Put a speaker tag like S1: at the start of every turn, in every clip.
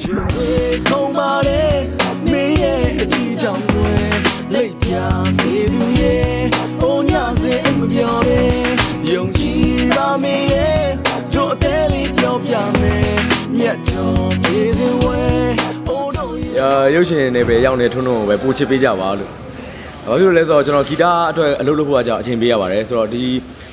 S1: ရင်တွေခုံပါတယ်မင်းရဲ့အကြည့်ကြောင့်ွယ်လိတ်ပြစေသူရဲ့အိုညစေအိမ်မပြောတဲ့ယုံကြည်ပါမင်းရဲ့တို့အသေးလေးပြောပြမယ်မြတ်တော်ပြေစင်ဝဲအိုတို့ရဲ့
S2: အာရုပ်ရှင်နဲ့ပဲရောက်နေထွန်းထွန်းကိုပဲပို့ချစ်ပေးကြပါလို့ဘာဖြစ်လို့လဲဆိုတော့ကျွန်တော်ဂီတအတွက်အလုပ်လုပ်ဖို့ကကြောင့်အချိန်ပေးရပါတယ်ဆိုတော့ဒီ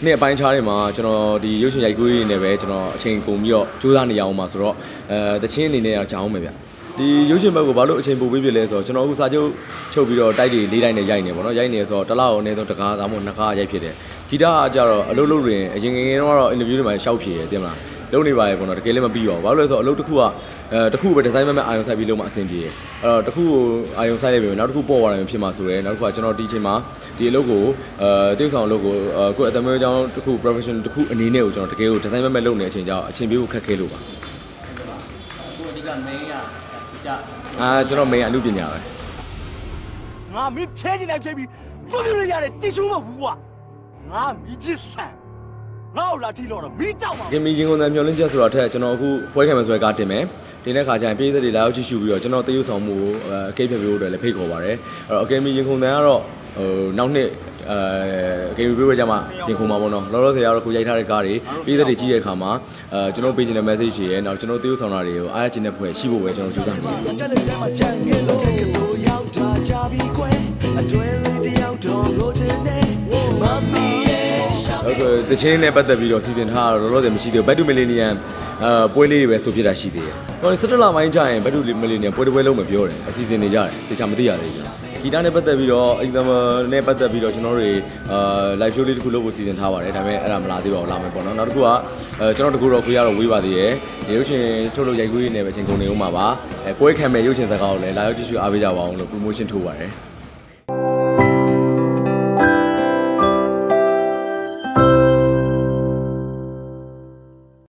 S2: နေ့အပိုင်းခြားတွေမှာကျွန်တော်ဒီရုပ်ရှင်ရိုက်ကူးရေးနဲ့ပဲကျွန်တော်အချိန်ကုန်ပြီးတော့ကြိုးစားနေရအောင်ပါဆိုတော့အဲတချင်းအနေနဲ့တော့ကြောင်းမယ်ဗျဒီရုပ်ရှင်ဘက်ကိုဘာလို့အချိန်ပိုပေးပြလဲဆိုတော့ကျွန်တော်အခုစာချုပ်ချုပ်ပြီးတော့တိုက်တွေလေးတိုင်းနဲ့ရိုက်နေပေါ့နော်ရိုက်နေဆိုတော့တစ်လောက်အနည်းဆုံးတစ်ကားဒါမှမဟုတ်နှစ်ကားရိုက်ဖြစ်တယ်ဂီတကကြတော့အလုပ်လုပ်ရင်အရင်ငယ်ငယ်တော့အင်တာဗျူးတွေမှာရှောက်ဖြေတယ်တင်မလား လုံးနေပါရေပေါ့နော်တကယ်လည်းမပြီးပါဘူးဘာလို့လဲဆိုတော့အလုပ်တစ်ခုကအဲတစ်ခုပဲဒီဇိုင်းမဲ့မဲ့အာယုံဆိုင်ပြီးလုံးမအဆင်ပြေတယ်အဲ့တော့တစ်ခုကိုအာယုံဆိုင်လိုက်ပြီနောက်တစ်ခုပေါ်သွားတယ်ဖြစ်မှာဆိုရယ်နောက်တစ်ခုကကျွန်တော်ဒီအချိန်မှာဒီအလုပ်ကိုအဲတိကျဆောင်အလုပ်ကိုအဲကိုယ့်အသမွေးအကြောင်းတစ်ခု professional တစ်ခုအနေနဲ့ကိုကျွန်တော်တကယ်ကိုဒီဇိုင်းမဲ့မဲ့လုပ်နေတဲ့အချိန်ကြောင့်အချိန်ပြေဖို့ခက်ခဲလို့ပါ
S3: ကိုအဓိက main ရကြ
S2: အာကျွန်တော် main အမှုပညာပဲ
S1: ငါမင်းဖျဲချင်တိုင်းဖျဲပြီးလွတ်ပြလို့ရတယ်တိရှုံးမဟုတ်ဘူးကွာငါမိချစ်ဆန် ငါ့ကိုလာထီတော့တော့မိတောက်ပါ
S2: ဂင်မီရင်ကုန်တဲ့မျောလင်းချက်ဆိုတော့ထက်ကျွန်တော်အခုပွဲခံမယ်ဆိုတဲ့ကားတင်မယ်တင်တဲ့ခါကျရင်ပြည်သက်တွေလာရောက်ကြည့်ရှုပြီးတော့ကျွန်တော်တရုပ်ဆောင်မှုကိုအကိတ်ဖြတ်ပြဖို့အတွက်လည်းဖိတ်ခေါ်ပါတယ်အဲ့တော့အကယ်မီရင်ကုန်တဲ့ကတော့ဟိုနောက်နှစ်အဲအကယ်မီပြေးပွဲကြမှာရင်ခုန်မှာပေါ့နော်လောလောဆယ်ကတော့ကိုရိုက်ထားတဲ့ကားတွေပြည်သက်တွေကြည့်တဲ့အခါမှာအဲကျွန်တော်ပေးချင်တဲ့ message တွေရဲ့နောက်ကျွန်တော်တရုပ်ဆောင်တာတွေကိုအားရချင်တဲ့ဖွဲ့ရှိဖို့ပဲကျွန်တော်စူးစမ်းနေတယ်
S1: တ်ကဲ့တ
S2: ချင်းနဲ့ပတ်သက်ပြီးတော့စီစဉ်ထားတာတော့လောလောဆယ်မရှိသေးဘူး Back to Millennium အဲပွဲလေးတွေပဲဆိုဖြစ်တာရှိသေးတယ်။ဟို17လပိုင်းကျရင် Back to Millennium ပွဲတစ်ပွဲလုံးမပြောတယ်အစီအစဉ်နေကြတယ်တခြားမသိရသေးဘူး။ဂီတနဲ့ပတ်သက်ပြီးတော့ exam နဲ့ပတ်သက်ပြီးတော့ကျွန်တော်တို့အာ live show လေးတစ်ခုလုပ်ဖို့စီစဉ်ထားပါတယ်ဒါပေမဲ့အဲ့ဒါမလာသေးပါဘူးလာမယ်ပေါ့နော်နောက်တစ်ခုကအဲကျွန်တော်တကူတော့ခွေးရတော့ဝေးပါသေးတယ်။ရုပ်ရှင်ထုတ်လို့ရိုက်ခွေးနေပဲချိန်ကုန်နေဦးမှာပါ။အဲပွဲခံမဲ့ရုပ်ရှင်စကားကိုလည်းလာရောက်ကြည့်ရှုအားပေးကြပါအောင်လို့ promotion ထိုးပါတယ်။